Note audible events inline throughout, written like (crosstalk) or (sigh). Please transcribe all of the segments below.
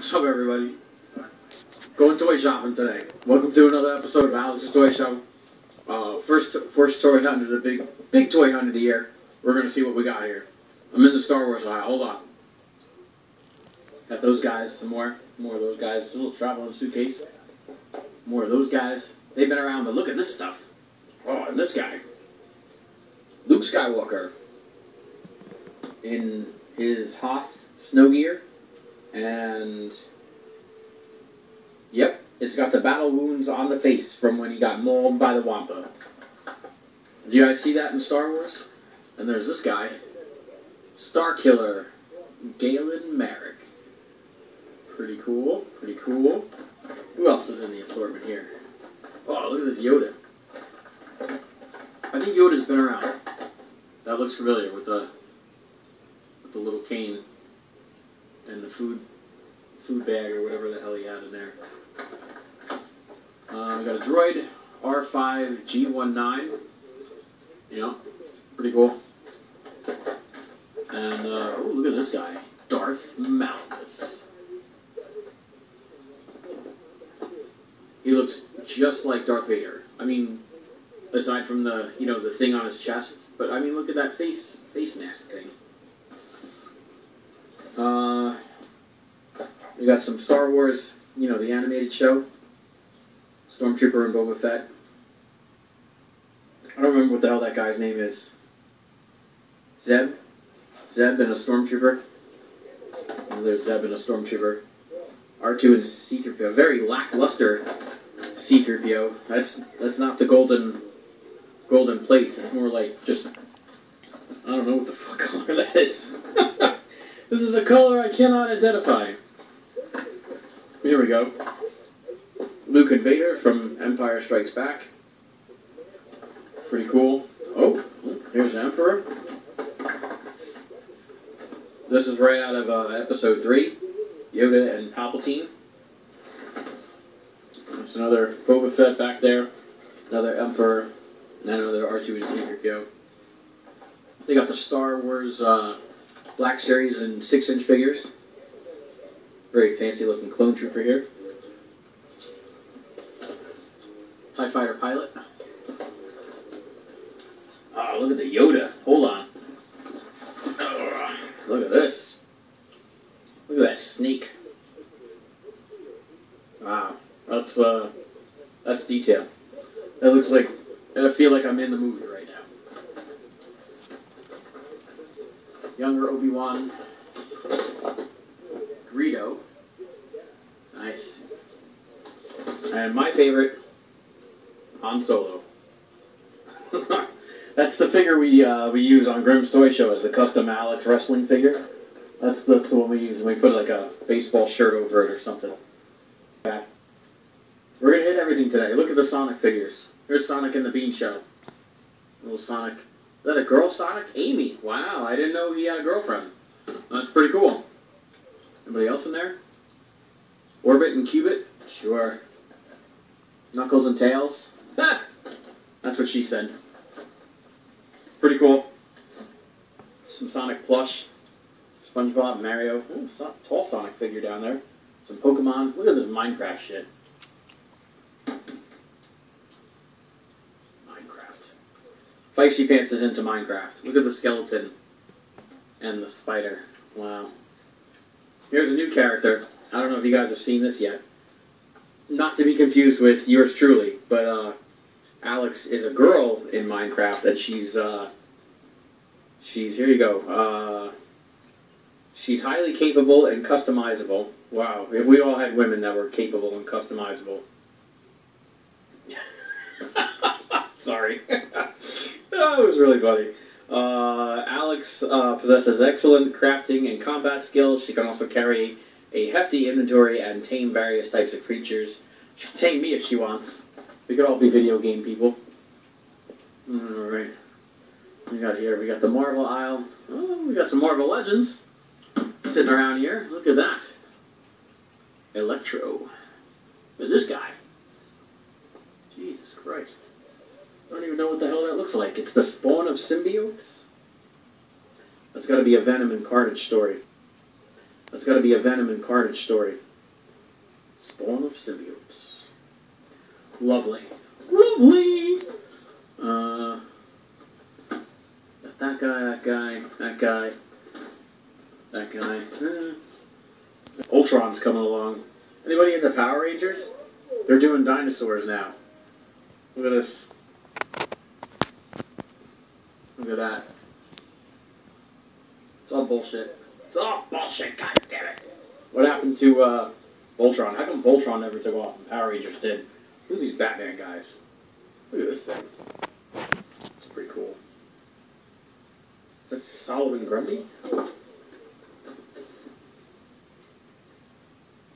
What's up, everybody? Going toy shopping today. Welcome to another episode of Alex's Toy Show. Uh, first, first toy hunt of the big, big toy hunt of the year. We're gonna see what we got here. I'm in the Star Wars aisle. Hold on. Got those guys. Some more, more of those guys. A little traveling suitcase. More of those guys. They've been around, but look at this stuff. Oh, and this guy, Luke Skywalker, in his Hoth snow gear, and yep, it's got the battle wounds on the face from when he got mauled by the Wampa. Do you guys see that in Star Wars? And there's this guy, Starkiller, Galen Marek. Pretty cool, pretty cool. Who else is in the assortment here? Oh, look at this Yoda. I think Yoda's been around. That looks familiar with the with the little cane and the food food bag or whatever the hell he had in there. Uh, we got a droid R5 G19. You know, pretty cool. And uh, oh, look at this guy, Darth Malgus. He looks just like Darth Vader. I mean, aside from the you know the thing on his chest, but I mean, look at that face face mask thing. Uh, we got some Star Wars, you know, the animated show. Stormtrooper and Boba Fett. I don't remember what the hell that guy's name is. Zeb? Zeb and a Stormtrooper? Oh, there's Zeb and a Stormtrooper. R2 and C3PO. Very lackluster C3PO. That's that's not the golden golden plates. It's more like just I don't know what the fuck (laughs) color that is. (laughs) this is a color I cannot identify. Here we go. Luke and Vader from Empire Strikes Back. Pretty cool. Oh, here's Emperor. This is right out of uh, Episode 3. Yoda and Palpatine. There's another Boba Fett back there. Another Emperor. And another R2 and C-3PO. They got the Star Wars uh, Black Series and 6-inch figures. Very fancy looking clone trooper here. TIE Fighter pilot. Oh, look at the Yoda. Hold on. Look at this. Look at that snake. Wow. That's, uh, that's detail. That looks like, I feel like I'm in the movie right now. Younger Obi-Wan. Greedo. Nice. And my favorite, Han Solo. (laughs) That's the figure we uh, we use on Grim's Toy Show as a custom Alex wrestling figure. That's the one we use. We put like a baseball shirt over it or something. Yeah. We're gonna hit everything today. Look at the Sonic figures. Here's Sonic in the Bean Show. Little Sonic. That a girl Sonic? Amy. Wow, I didn't know he had a girlfriend. That's pretty cool. Anybody else in there? Orbot and Cubot? Sure. Knuckles and Tails? Ha! That's what she said. Pretty cool. Some Sonic plush. SpongeBob, Mario. Ooh, tall Sonic figure down there. Some Pokemon. Look at this Minecraft shit. Minecraft. Feisty Pants is into Minecraft. Look at the skeleton. And the spider. Wow. Here's a new character. I don't know if you guys have seen this yet. Not to be confused with yours truly, but uh, Alex is a girl in Minecraft, and she's uh, she's here you go. Uh, she's highly capable and customizable. Wow, if we all had women that were capable and customizable. (laughs) Sorry, (laughs) that was really funny. Uh, Alex uh, possesses excellent crafting and combat skills. She can also carry a hefty inventory and tame various types of creatures. She can tame me if she wants. We could all be video game people. Alright. We got here, we got the Marvel aisle. Oh, we got some Marvel Legends sitting around here. Look at that. Electro. Look this guy. Jesus Christ. I don't even know what the hell that looks like. It's the spawn of symbiotes? That's got to be a Venom and Carnage story. That's got to be a Venom and Carnage story. Spawn of symbiotes. Lovely. Lovely! Uh, that guy, that guy, that guy, that guy. Eh. Ultron's coming along. Anybody in the Power Rangers? They're doing dinosaurs now. Look at this. At that. It's all bullshit. It's all bullshit, god damn it. What happened to uh, Voltron? How come Voltron never took off and Power Rangers did? Look at these Batman guys. Look at this thing. It's pretty cool. Is that Solomon Grundy?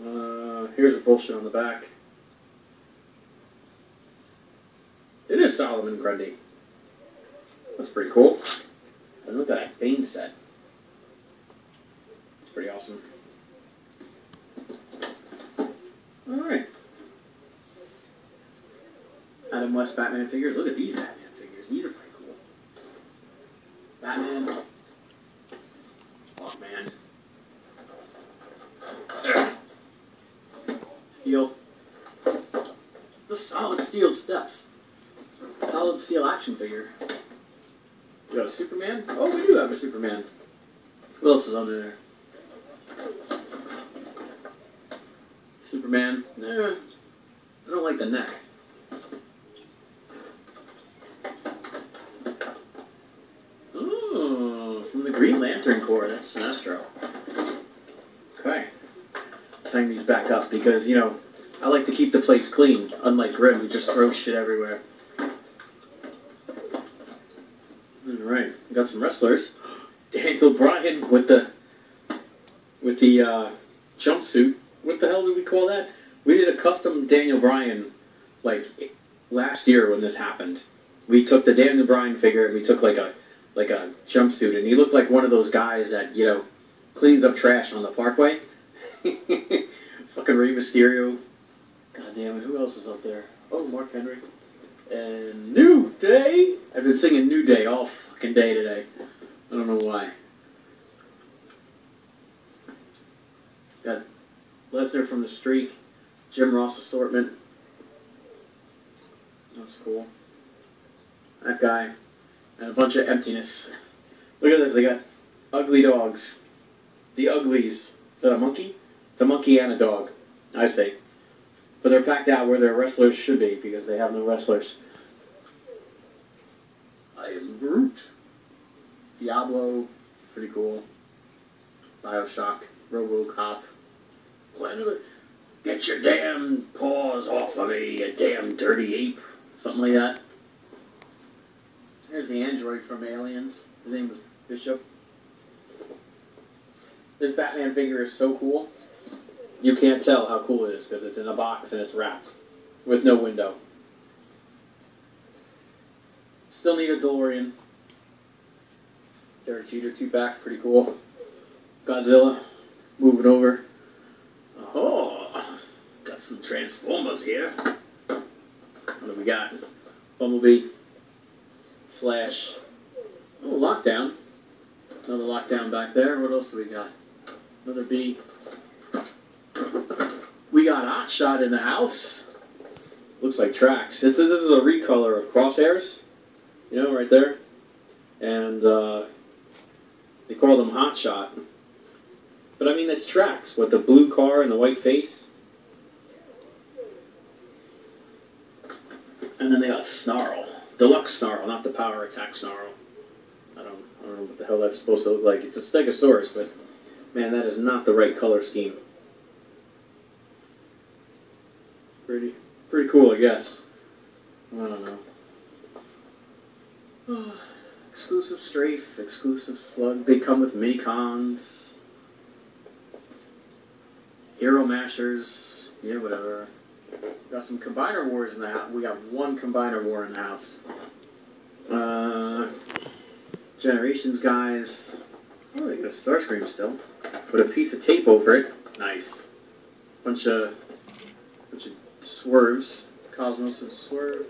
Uh, here's the bullshit on the back. It is Solomon Grundy. That's pretty cool. And look at that Bane set. It's pretty awesome. Alright. Adam West Batman figures. Look at these Batman figures. These are pretty cool. Batman. Hawkman. Steel. The solid steel steps. Solid steel action figure. We got a Superman? Oh, we do have a Superman. What else is under there? Superman. Eh, I don't like the neck. Ooh, from the Green Lantern Corps. That's Sinestro. Okay. Setting these back up because, you know, I like to keep the place clean, unlike Grim, who just throws shit everywhere. Alright, we got some wrestlers. Daniel Bryan with the with the uh, jumpsuit. What the hell did we call that? We did a custom Daniel Bryan like last year when this happened. We took the Daniel Bryan figure and we took like a like a jumpsuit and he looked like one of those guys that, you know, cleans up trash on the parkway. (laughs) Fucking Rey Mysterio. God damn it, who else is up there? Oh, Mark Henry. And New Day. I've been singing New Day all fucking day today. I don't know why. Got Lesnar from the Streak, Jim Ross assortment. That's cool. That guy. And a bunch of emptiness. Look at this, they got ugly dogs. The uglies. Is that a monkey? It's a monkey and a dog, I say. But they're packed out where their wrestlers should be because they have no wrestlers. I am Groot. Diablo, pretty cool. Bioshock, RoboCop. Planet Get your damn paws off of me, you damn dirty ape. Something like that. There's the android from Aliens. His name was Bishop. This Batman figure is so cool. You can't tell how cool it is because it's in a box and it's wrapped with no window. Still need a DeLorean. Derek Jeter two back, pretty cool. Godzilla, moving over. Oh, got some Transformers here. What do we got? Bumblebee slash oh lockdown. Another lockdown back there. What else do we got? Another B. Got Hot Shot in the house. Looks like tracks. It's this is a recolor of Crosshairs. You know, right there. And uh, they call them Hot Shot. But I mean, that's tracks with the blue car and the white face. And then they got Snarl. Deluxe Snarl, not the Power Attack Snarl. I don't, I don't know what the hell that's supposed to look like. It's a Stegosaurus, but man, that is not the right color scheme. Pretty, pretty cool, I guess. I don't know. (sighs) exclusive strafe, exclusive slug. They come with mini cons, hero mashers. Yeah, whatever. Got some combiner wars in the house. We got one combiner war in the house. Uh, generations guys. Oh, they got a Starscream still. Put a piece of tape over it. Nice. Bunch of swerves. Cosmos and Swerve.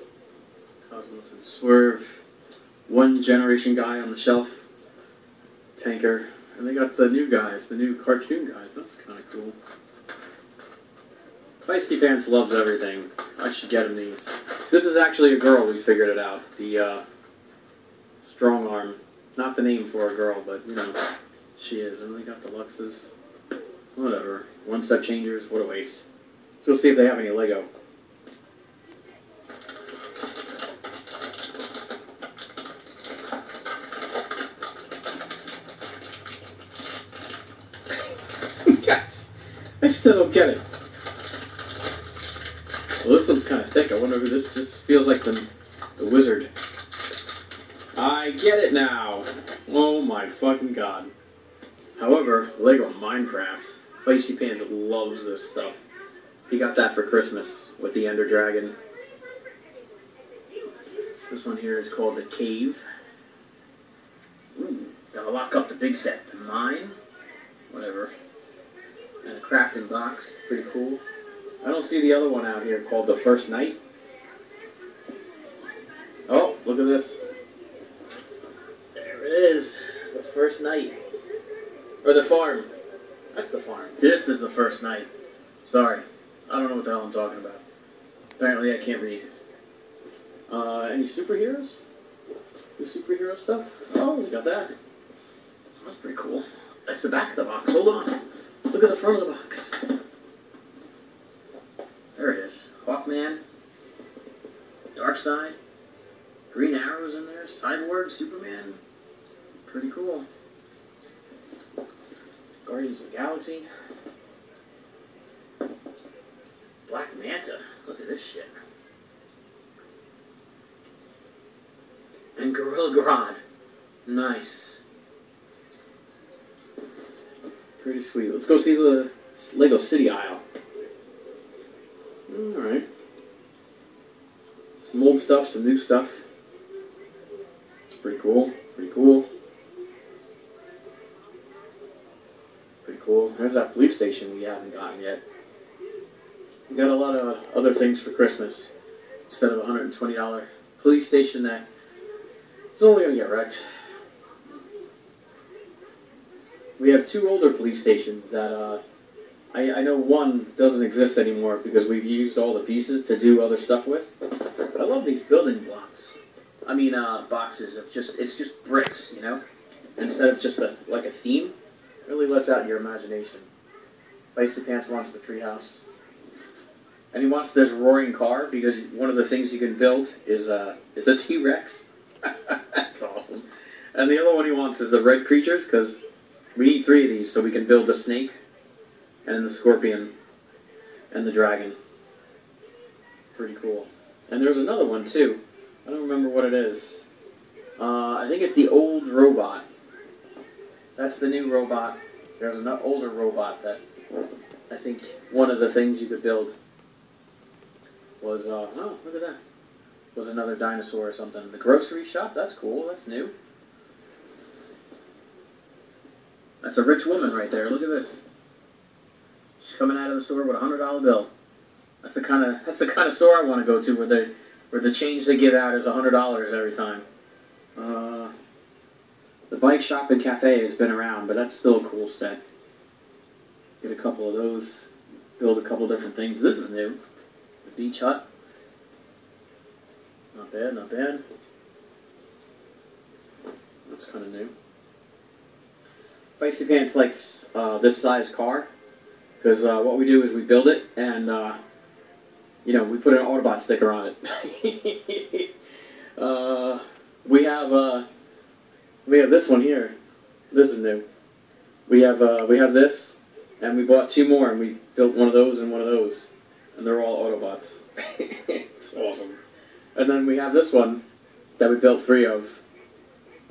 Cosmos and Swerve. One generation guy on the shelf. Tanker. And they got the new guys, the new cartoon guys. That's kind of cool. Feisty Pants loves everything. I should get him these. This is actually a girl. We figured it out. The uh, strong arm. Not the name for a girl, but you know, she is. And we got the Luxes. Whatever. One step changers. What a waste. Let's go see if they have any Lego. (laughs) yes. I still don't get it. Well, this one's kind of thick. I wonder who this. This feels like the the wizard. I get it now. Oh my fucking god. However, Lego Minecraft. Feisty Pants loves this stuff. He got that for Christmas with the Ender Dragon. This one here is called the Cave. Ooh, gotta lock up the big set. The mine. Whatever. And a crafting box. Pretty cool. I don't see the other one out here called the First Night. Oh, look at this. There it is. The First Night. Or the farm. That's the farm. This is the First Night. Sorry. I don't know what the hell I'm talking about. Apparently I can't read. Uh, any superheroes? The superhero stuff? Oh, we got that. That's pretty cool. That's the back of the box. Hold on. Look at the front of the box. There it is. Hawkman. Darkseid. Green Arrow's in there. Cyborg. Superman. Pretty cool. Guardians of the Galaxy. Black Manta. Look at this shit. And Gorilla Grodd. Nice. Pretty sweet. Let's go see the Lego City aisle. Mm, Alright. Some old stuff, some new stuff. It's pretty cool. Pretty cool. Pretty cool. There's that police station we haven't gotten yet. We got a lot of other things for Christmas. Instead of a $120 police station that is only going to get wrecked. We have two older police stations that uh, I, I know one doesn't exist anymore because we've used all the pieces to do other stuff with. But I love these building blocks. I mean, uh, boxes of just, it's just bricks, you know? Instead of just a, like a theme, really lets out your imagination. Feisty Pants wants the treehouse. And he wants this roaring car because one of the things you can build is, uh, is a T-Rex. (laughs) That's awesome. And the other one he wants is the red creatures because we need three of these so we can build the snake and the scorpion and the dragon. Pretty cool. And there's another one too. I don't remember what it is. Uh, I think it's the old robot. That's the new robot. There's an older robot that I think one of the things you could build was, uh, oh, look at that. Was another dinosaur or something. The grocery shop, that's cool, that's new. That's a rich woman right there, look at this. She's coming out of the store with a hundred dollar bill. That's the kind of (laughs) that's the kind of store I want to go to where they where the change they give out is a hundred dollars every time. Uh, the bike shop and cafe has been around, but that's still a cool set. Get a couple of those. Build a couple different things. This is new. Beach hut. Not bad, not bad. That's kind of new. Basically, Pants likes uh, this size car. Because uh, what we do is we build it and, uh, you know, we put an Autobot sticker on it. (laughs) uh, we have uh, we have this one here. This is new. We have uh, we have this, and we bought two more, and we built one of those and one of those, and they're all Autobots. (laughs) it's awesome. And then we have this one that we built three of.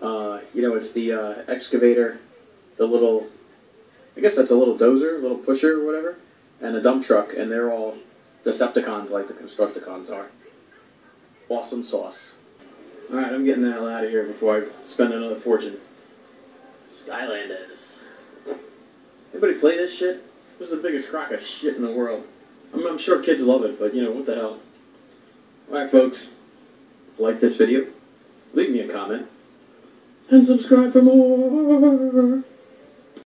Uh, you know, it's the uh, excavator, the little I guess that's a little dozer, a little pusher or whatever, and a dump truck, and they're all Decepticons like the Constructicons are. Awesome sauce. Alright, I'm getting the hell out of here before I spend another fortune. Skylanders. Anybody play this shit? This is the biggest crock of shit in the world. I'm, I'm sure kids love it, but you know, what the hell. Alright, folks. Like this video, leave me a comment, and subscribe for more.